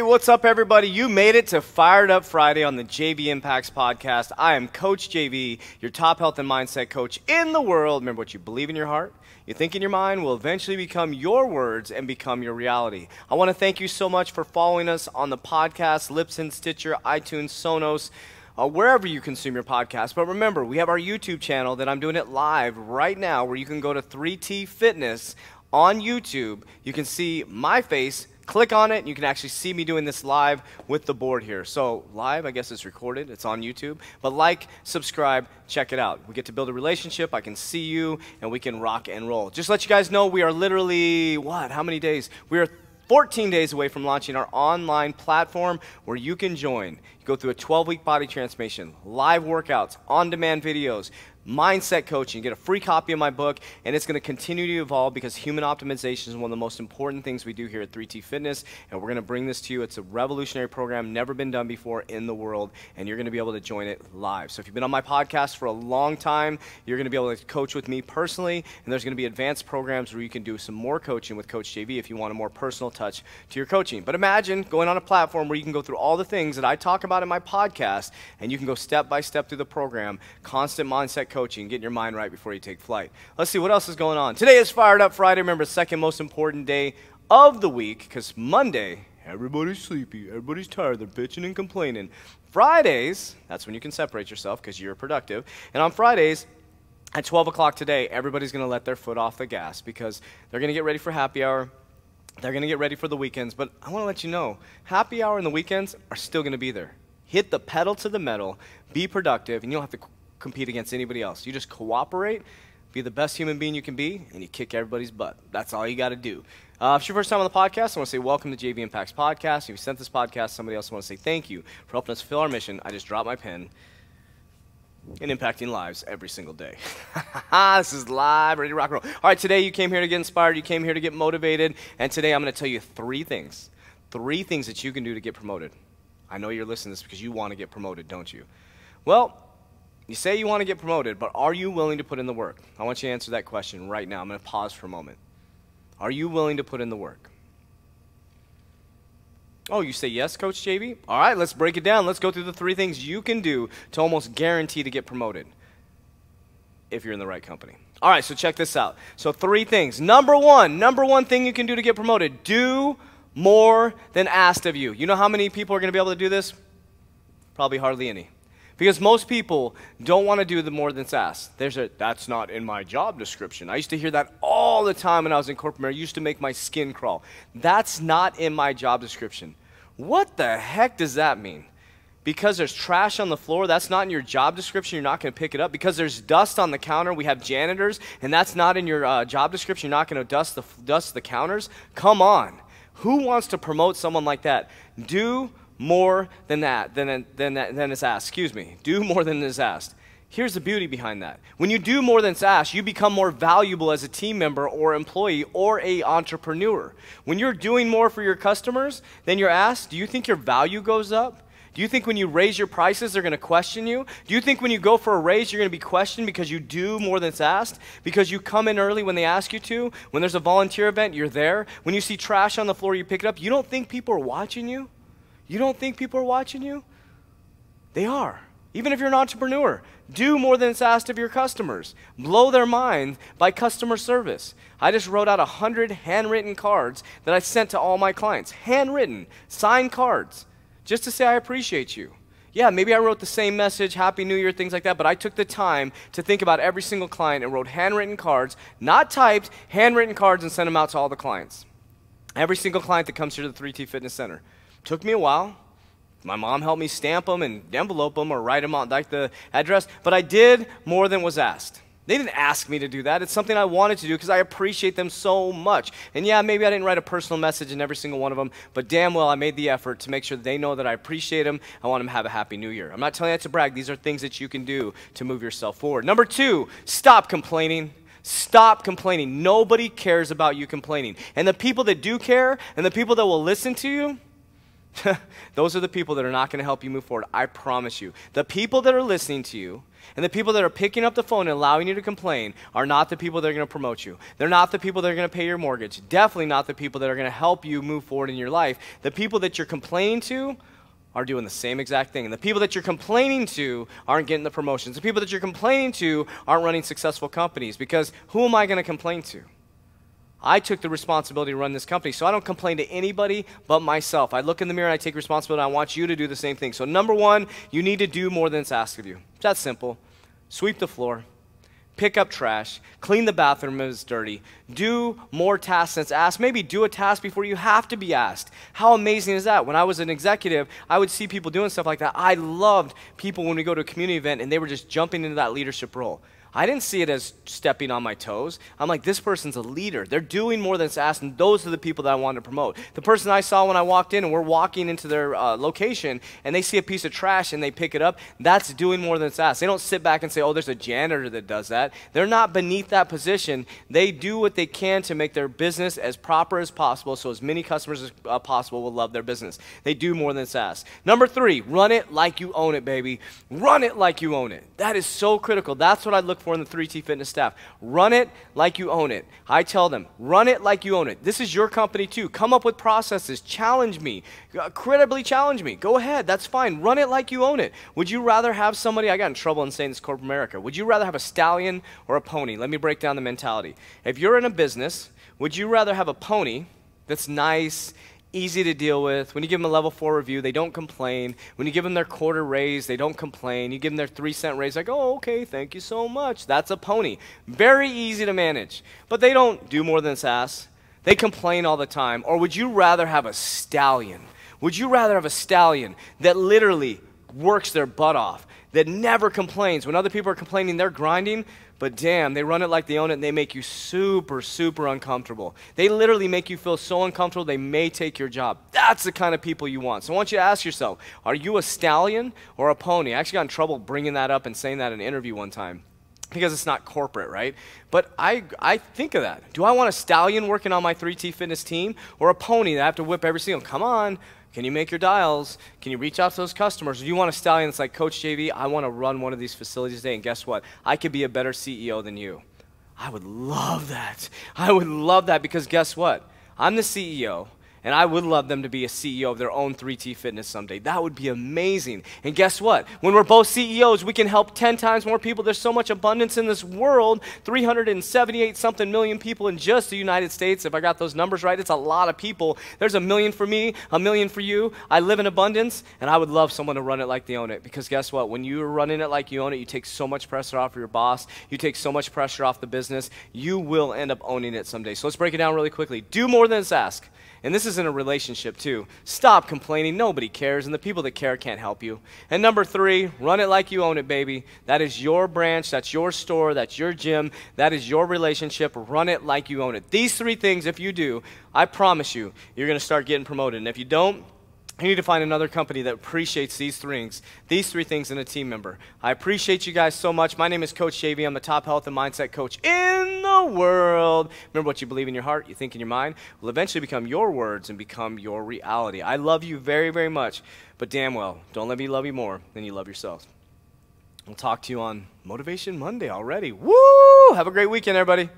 Hey, what's up, everybody? You made it to Fired Up Friday on the JV Impacts podcast. I am Coach JV, your top health and mindset coach in the world. Remember what you believe in your heart, you think in your mind will eventually become your words and become your reality. I want to thank you so much for following us on the podcast, Libsyn, Stitcher, iTunes, Sonos. Uh, wherever you consume your podcast. But remember, we have our YouTube channel that I'm doing it live right now where you can go to 3T Fitness on YouTube. You can see my face click on it and you can actually see me doing this live with the board here. So live, I guess it's recorded, it's on YouTube. But like, subscribe, check it out. We get to build a relationship, I can see you, and we can rock and roll. Just let you guys know, we are literally, what, how many days? We are 14 days away from launching our online platform where you can join. You go through a 12 week body transformation, live workouts, on demand videos, mindset coaching. Get a free copy of my book, and it's going to continue to evolve because human optimization is one of the most important things we do here at 3T Fitness, and we're going to bring this to you. It's a revolutionary program, never been done before in the world, and you're going to be able to join it live. So if you've been on my podcast for a long time, you're going to be able to coach with me personally, and there's going to be advanced programs where you can do some more coaching with Coach JV if you want a more personal touch to your coaching. But imagine going on a platform where you can go through all the things that I talk about in my podcast, and you can go step by step through the program, constant mindset coaching, getting your mind right before you take flight. Let's see what else is going on. Today is Fired Up Friday. Remember, second most important day of the week because Monday, everybody's sleepy, everybody's tired, they're bitching and complaining. Fridays, that's when you can separate yourself because you're productive. And on Fridays, at 12 o'clock today, everybody's going to let their foot off the gas because they're going to get ready for happy hour. They're going to get ready for the weekends. But I want to let you know happy hour and the weekends are still going to be there. Hit the pedal to the metal, be productive, and you don't have to compete against anybody else. You just cooperate, be the best human being you can be, and you kick everybody's butt. That's all you got to do. Uh, if it's your first time on the podcast, I want to say welcome to JV Impacts Podcast. If you sent this podcast, somebody else I want to say thank you for helping us fulfill our mission. I just dropped my pen and impacting lives every single day. this is live, ready to rock and roll. All right, today you came here to get inspired, you came here to get motivated, and today I'm going to tell you three things. Three things that you can do to get promoted. I know you're listening to this because you want to get promoted, don't you? Well, you say you want to get promoted, but are you willing to put in the work? I want you to answer that question right now. I'm going to pause for a moment. Are you willing to put in the work? Oh, you say yes, Coach JV? All right, let's break it down. Let's go through the three things you can do to almost guarantee to get promoted if you're in the right company. All right, so check this out. So, three things. Number one, number one thing you can do to get promoted do more than asked of you. You know how many people are going to be able to do this? Probably hardly any. Because most people don't want to do the more than asked. There's a, that's not in my job description. I used to hear that all the time when I was in corporate America. It used to make my skin crawl. That's not in my job description. What the heck does that mean? Because there's trash on the floor, that's not in your job description, you're not going to pick it up. Because there's dust on the counter, we have janitors, and that's not in your uh, job description, you're not going to dust the, dust the counters. Come on. Who wants to promote someone like that? Do more than that, than, than, than is asked. Excuse me. Do more than is asked. Here's the beauty behind that. When you do more than is asked, you become more valuable as a team member or employee or a entrepreneur. When you're doing more for your customers than you're asked, do you think your value goes up? Do you think when you raise your prices, they're going to question you? Do you think when you go for a raise, you're going to be questioned because you do more than it's asked? Because you come in early when they ask you to? When there's a volunteer event, you're there? When you see trash on the floor, you pick it up? You don't think people are watching you? You don't think people are watching you? They are. Even if you're an entrepreneur, do more than it's asked of your customers. Blow their mind by customer service. I just wrote out 100 handwritten cards that I sent to all my clients. Handwritten, signed cards, just to say I appreciate you. Yeah, maybe I wrote the same message, Happy New Year, things like that, but I took the time to think about every single client and wrote handwritten cards, not typed, handwritten cards, and sent them out to all the clients. Every single client that comes here to the 3T Fitness Center. Took me a while. My mom helped me stamp them and envelope them or write them on like the address, but I did more than was asked. They didn't ask me to do that. It's something I wanted to do because I appreciate them so much. And yeah, maybe I didn't write a personal message in every single one of them, but damn well I made the effort to make sure that they know that I appreciate them. I want them to have a happy new year. I'm not telling you that to brag. These are things that you can do to move yourself forward. Number two, stop complaining. Stop complaining. Nobody cares about you complaining. And the people that do care and the people that will listen to you, Those are the people that are not going to help you move forward. I promise you. The people that are listening to you and the people that are picking up the phone and allowing you to complain are not the people that are going to promote you. They're not the people that are going to pay your mortgage. Definitely not the people that are going to help you move forward in your life. The people that you're complaining to are doing the same exact thing. And the people that you're complaining to aren't getting the promotions. The people that you're complaining to aren't running successful companies because who am I going to complain to? I took the responsibility to run this company, so I don't complain to anybody but myself. I look in the mirror and I take responsibility. I want you to do the same thing. So, number one, you need to do more than it's asked of you. It's that simple. Sweep the floor, pick up trash, clean the bathroom if it's dirty, do more tasks than it's asked. Maybe do a task before you have to be asked. How amazing is that? When I was an executive, I would see people doing stuff like that. I loved people when we go to a community event and they were just jumping into that leadership role. I didn't see it as stepping on my toes. I'm like, this person's a leader. They're doing more than it's asked, and those are the people that I want to promote. The person I saw when I walked in, and we're walking into their uh, location, and they see a piece of trash and they pick it up, that's doing more than it's asked. They don't sit back and say, oh, there's a janitor that does that. They're not beneath that position. They do what they can to make their business as proper as possible so as many customers as uh, possible will love their business. They do more than it's asked. Number three, run it like you own it, baby. Run it like you own it. That is so critical. That's what I look for in the 3T Fitness staff. Run it like you own it. I tell them, run it like you own it. This is your company too. Come up with processes. Challenge me. Uh, credibly challenge me. Go ahead. That's fine. Run it like you own it. Would you rather have somebody, I got in trouble in saying this corporate America, would you rather have a stallion or a pony? Let me break down the mentality. If you're in a business, would you rather have a pony that's nice easy to deal with. When you give them a level four review, they don't complain. When you give them their quarter raise, they don't complain. You give them their three cent raise, like, oh, okay, thank you so much. That's a pony. Very easy to manage. But they don't do more than sass. They complain all the time. Or would you rather have a stallion? Would you rather have a stallion that literally works their butt off, that never complains? When other people are complaining, they're grinding. But damn, they run it like they own it and they make you super, super uncomfortable. They literally make you feel so uncomfortable they may take your job. That's the kind of people you want. So I want you to ask yourself are you a stallion or a pony? I actually got in trouble bringing that up and saying that in an interview one time because it's not corporate, right? But I, I think of that. Do I want a stallion working on my 3T fitness team or a pony that I have to whip every single? Come on, can you make your dials? Can you reach out to those customers? Do you want a stallion that's like, Coach JV, I want to run one of these facilities today, and guess what? I could be a better CEO than you. I would love that. I would love that because guess what? I'm the CEO. And I would love them to be a CEO of their own 3T Fitness someday. That would be amazing. And guess what? When we're both CEOs, we can help 10 times more people. There's so much abundance in this world 378 something million people in just the United States. If I got those numbers right, it's a lot of people. There's a million for me, a million for you. I live in abundance, and I would love someone to run it like they own it. Because guess what? When you're running it like you own it, you take so much pressure off your boss, you take so much pressure off the business, you will end up owning it someday. So let's break it down really quickly. Do more than it's ask. And this is in a relationship too. Stop complaining. Nobody cares, and the people that care can't help you. And number three, run it like you own it, baby. That is your branch, that's your store, that's your gym, that is your relationship. Run it like you own it. These three things, if you do, I promise you, you're going to start getting promoted. And if you don't, you need to find another company that appreciates these things, these three things in a team member. I appreciate you guys so much. My name is Coach JV. I'm the top health and mindset coach in the world. Remember what you believe in your heart, you think in your mind, will eventually become your words and become your reality. I love you very, very much, but damn well, don't let me love you more than you love yourself. We'll talk to you on Motivation Monday already. Woo! Have a great weekend, everybody.